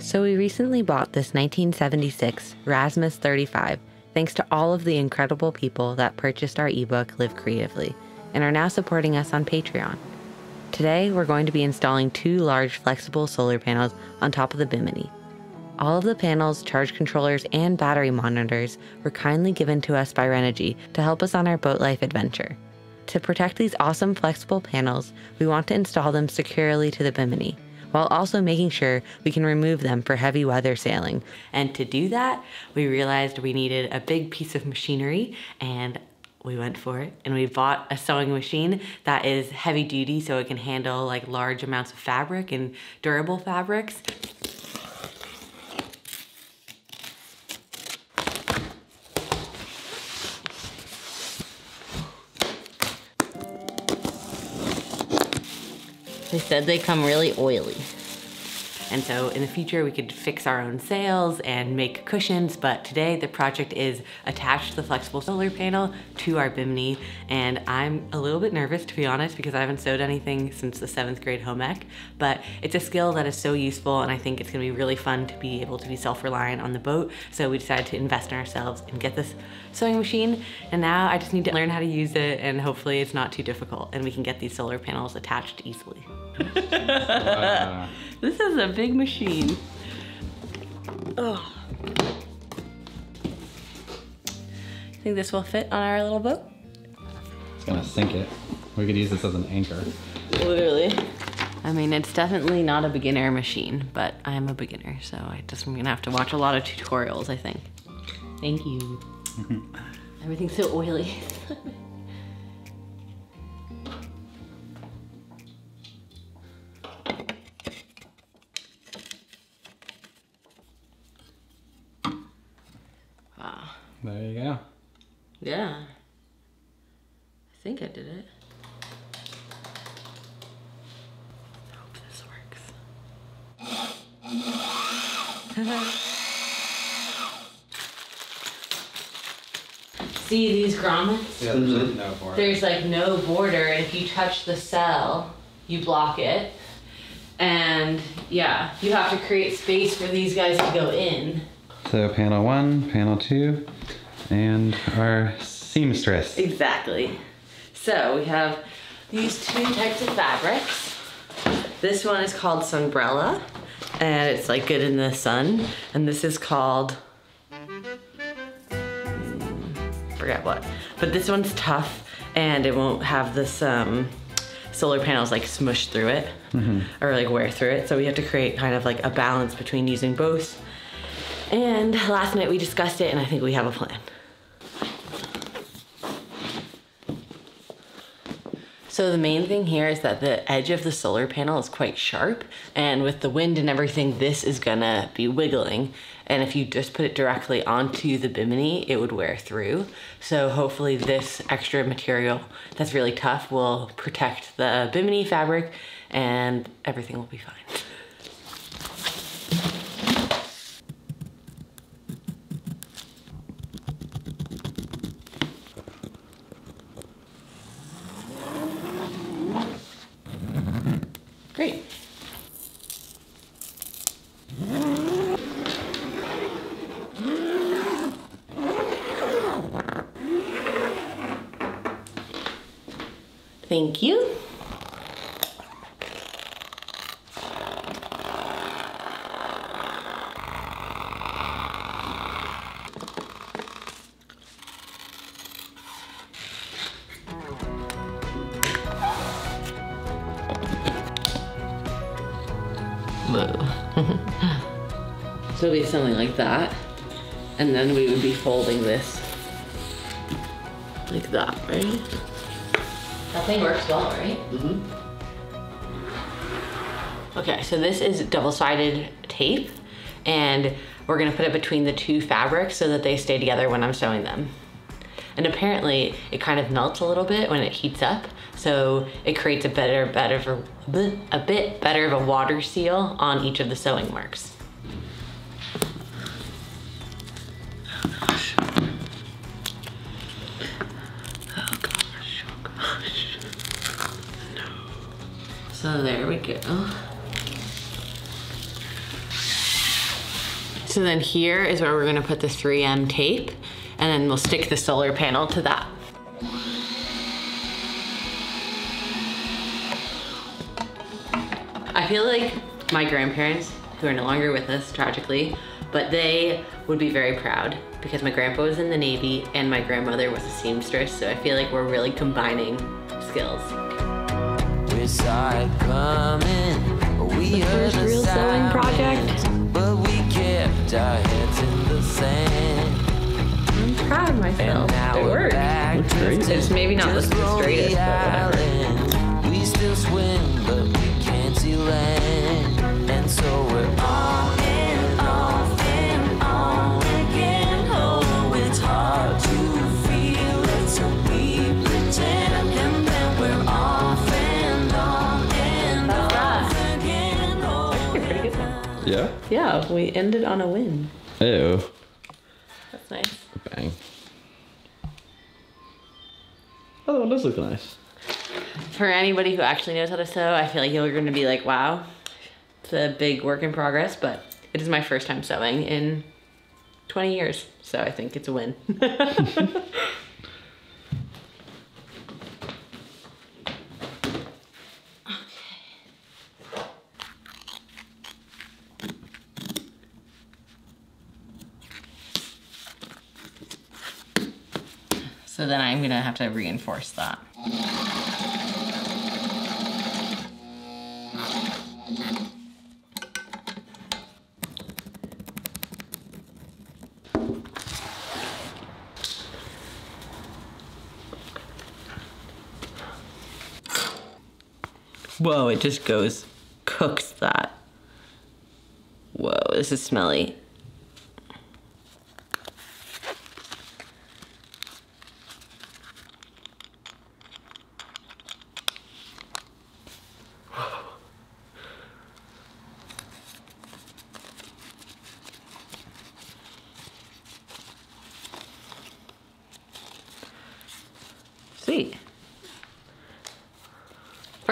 So we recently bought this 1976 Rasmus 35 thanks to all of the incredible people that purchased our ebook Live Creatively and are now supporting us on Patreon. Today, we're going to be installing two large flexible solar panels on top of the Bimini. All of the panels, charge controllers, and battery monitors were kindly given to us by Renogy to help us on our boat life adventure. To protect these awesome flexible panels, we want to install them securely to the Bimini, while also making sure we can remove them for heavy weather sailing. And to do that, we realized we needed a big piece of machinery and we went for it and we bought a sewing machine that is heavy duty so it can handle like large amounts of fabric and durable fabrics. They said they come really oily. And so in the future, we could fix our own sails and make cushions, but today the project is attached the flexible solar panel to our Bimini. And I'm a little bit nervous, to be honest, because I haven't sewed anything since the seventh grade home ec, but it's a skill that is so useful. And I think it's gonna be really fun to be able to be self-reliant on the boat. So we decided to invest in ourselves and get this sewing machine. And now I just need to learn how to use it and hopefully it's not too difficult and we can get these solar panels attached easily. wow. This is a big machine. Oh. Think this will fit on our little boat? It's gonna sink it. We could use this as an anchor. Literally. I mean, it's definitely not a beginner machine, but I'm a beginner, so I just am gonna have to watch a lot of tutorials, I think. Thank you. Everything's so oily. See these grommets? Yeah, there's -hmm. no border. There's like no border, and if you touch the cell, you block it. And yeah, you have to create space for these guys to go in. So panel one, panel two, and our seamstress. Exactly. So we have these two types of fabrics. This one is called Sunbrella, and it's like good in the sun. And this is called, forget what. But this one's tough, and it won't have this um, solar panels like smush through it, mm -hmm. or like wear through it. So we have to create kind of like a balance between using both. And last night we discussed it, and I think we have a plan. So the main thing here is that the edge of the solar panel is quite sharp and with the wind and everything, this is gonna be wiggling. And if you just put it directly onto the bimini, it would wear through. So hopefully this extra material that's really tough will protect the bimini fabric and everything will be fine. Great. Thank you. so it'd be something like that. And then we would be folding this like that, right? That thing works well, right? Mm-hmm. Okay, so this is double-sided tape and we're gonna put it between the two fabrics so that they stay together when I'm sewing them. And apparently it kind of melts a little bit when it heats up. So it creates a better, better, a bit better of a water seal on each of the sewing marks. So there we go. So then here is where we're gonna put the 3M tape and then we'll stick the solar panel to that. I feel like my grandparents, who are no longer with us tragically, but they would be very proud because my grandpa was in the Navy and my grandmother was a seamstress, so I feel like we're really combining skills. We coming. We The heard first the real sewing project. But we kept our heads in the sand. I'm proud of myself. And now It worked. Looks great. drifting It's maybe not just the straightest, but whatever. We still swim, but we can't see land. Yeah. Yeah, we ended on a win. Ew. That's nice. Bang. Oh, that one does look nice. For anybody who actually knows how to sew, I feel like you're gonna be like, wow, it's a big work in progress, but it is my first time sewing in 20 years, so I think it's a win. So then I'm gonna have to reinforce that. Whoa, it just goes, cooks that. Whoa, this is smelly.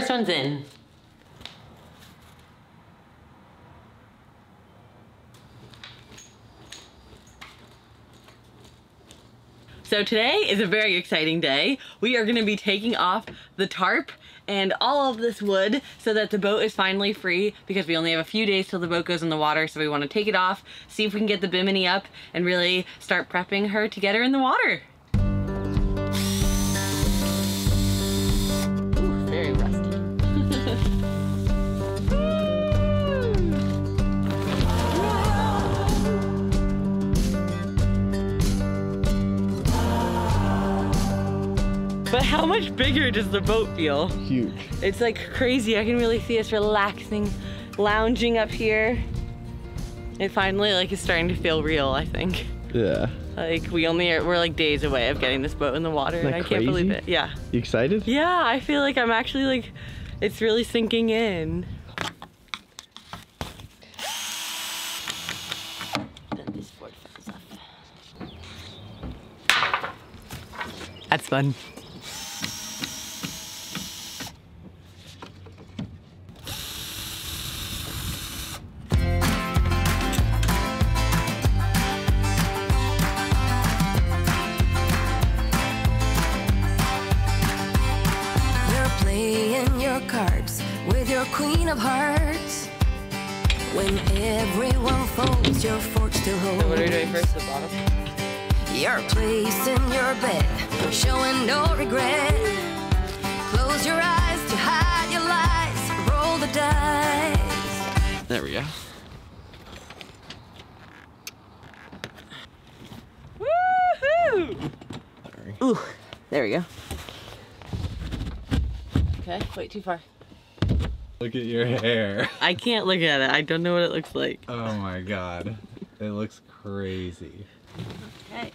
First one's in. So today is a very exciting day. We are gonna be taking off the tarp and all of this wood so that the boat is finally free because we only have a few days till the boat goes in the water. So we wanna take it off, see if we can get the Bimini up and really start prepping her to get her in the water. But how much bigger does the boat feel? Huge. It's like crazy. I can really see us relaxing, lounging up here. It finally like is starting to feel real, I think. Yeah. Like we only are, we're like days away of getting this boat in the water I that can't believe it. Yeah. You excited? Yeah, I feel like I'm actually like it's really sinking in. Then this board falls off. That's fun. Cards with your queen of hearts. When everyone folds, your fork still holds. What are we doing first? The bottom? You're placing your bet, showing no regret. Close your eyes to hide your lies. Roll the dice. There we go. Woohoo! Ooh, there we go. Okay, wait too far. Look at your hair. I can't look at it. I don't know what it looks like. Oh my god. It looks crazy. Okay.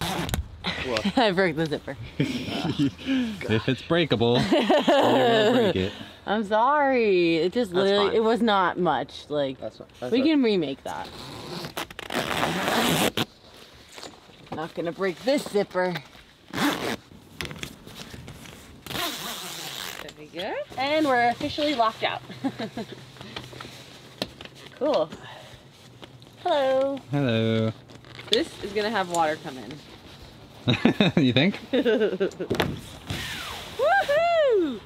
I broke the zipper. if it's breakable, you will break it. I'm sorry. It just literally, fine. it was not much. Like, That's, that's we can remake that. Not gonna break this zipper. There we go. And we're officially locked out. cool. Hello. Hello. This is gonna have water come in. you think? Woohoo!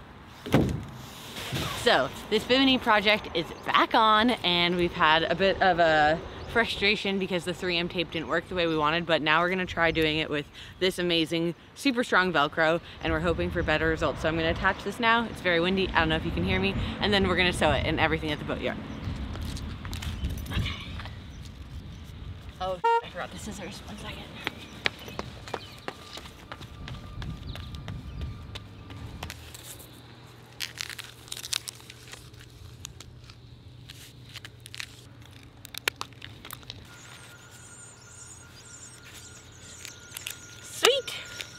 So, this Bimini project is back on, and we've had a bit of a frustration because the 3M tape didn't work the way we wanted, but now we're gonna try doing it with this amazing, super strong Velcro, and we're hoping for better results. So I'm gonna attach this now. It's very windy. I don't know if you can hear me. And then we're gonna sew it and everything at the boatyard. Okay. Oh, I forgot the scissors. One second.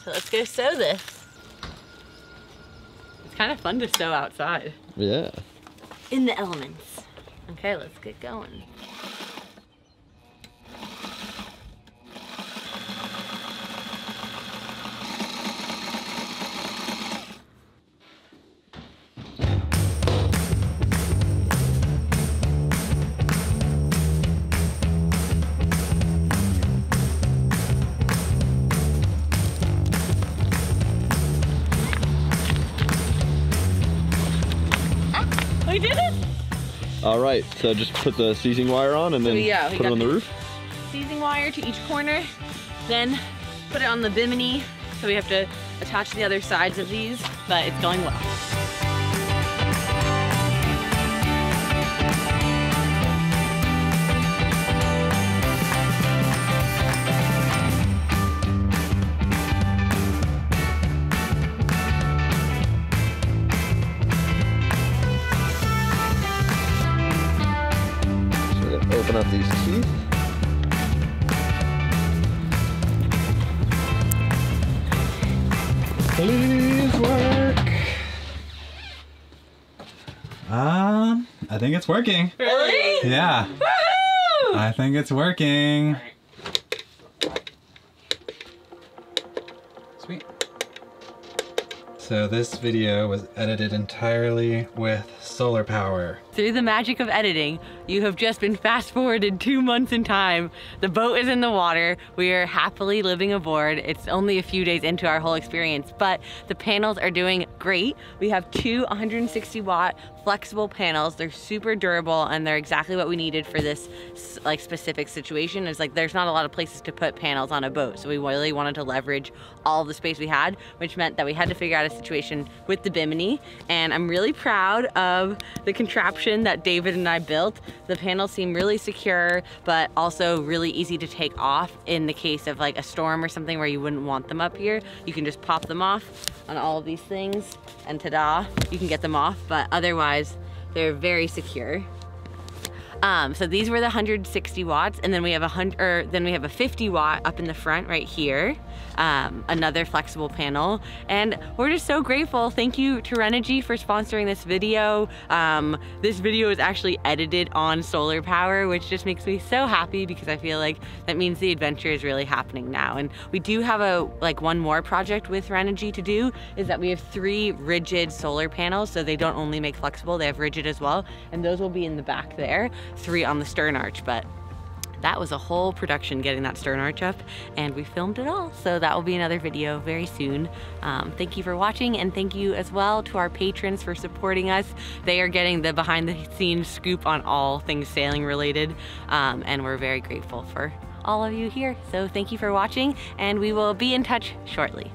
So let's go sew this. It's kind of fun to sew outside Yeah. in the elements. Okay, let's get going. All right, so just put the seizing wire on and then yeah, put it on the the- roof. seizing wire to each corner, then put it on the bimini. So we have to attach the other sides of these, but it's going well. Open up these teeth. Please work. Um, I think it's working. Really? Yeah, Woohoo! I think it's working. So this video was edited entirely with solar power. Through the magic of editing, you have just been fast forwarded two months in time. The boat is in the water. We are happily living aboard. It's only a few days into our whole experience, but the panels are doing great. We have two 160 watt flexible panels. They're super durable and they're exactly what we needed for this like specific situation. It's like there's not a lot of places to put panels on a boat, so we really wanted to leverage all the space we had, which meant that we had to figure out a situation with the Bimini. And I'm really proud of the contraption that David and I built. The panels seem really secure, but also really easy to take off in the case of like a storm or something where you wouldn't want them up here. You can just pop them off on all of these things and ta-da, you can get them off, but otherwise they're very secure. Um, so these were the 160 watts, and then we have a hundred, then we have a 50 watt up in the front right here. Um, another flexible panel, and we're just so grateful. Thank you to Renogy for sponsoring this video. Um, this video is actually edited on solar power, which just makes me so happy because I feel like that means the adventure is really happening now. And we do have a like one more project with Renogy to do is that we have three rigid solar panels, so they don't only make flexible, they have rigid as well, and those will be in the back there three on the stern arch, but that was a whole production getting that stern arch up and we filmed it all. So that will be another video very soon. Um, thank you for watching and thank you as well to our patrons for supporting us. They are getting the behind the scenes scoop on all things sailing related um, and we're very grateful for all of you here. So thank you for watching and we will be in touch shortly.